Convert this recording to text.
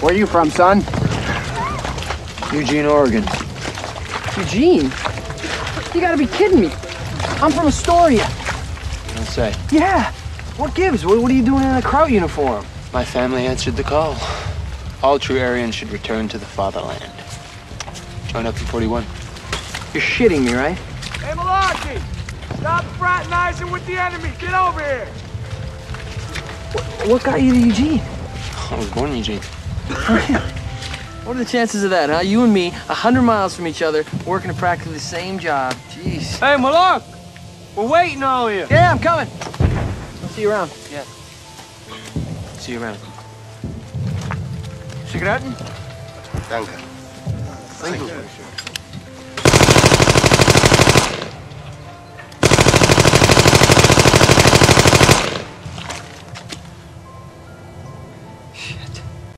Where are you from, son? Eugene, Oregon. Eugene? You gotta be kidding me. I'm from Astoria. Don't say. Yeah. What gives? What, what are you doing in a Kraut uniform? My family answered the call. All true Aryans should return to the fatherland. Join up in 41. You're shitting me, right? Hey, Malarkey! Stop fraternizing with the enemy! Get over here! What got you to Eugene? I was born in Eugene. what are the chances of that, huh? You and me, a 100 miles from each other, working practically the same job. Jeez. Hey, Malak! We're waiting on you. Yeah, I'm coming. I'll see you around. Yeah. See you around. Cigaretten? Danke. Thank you. Shit.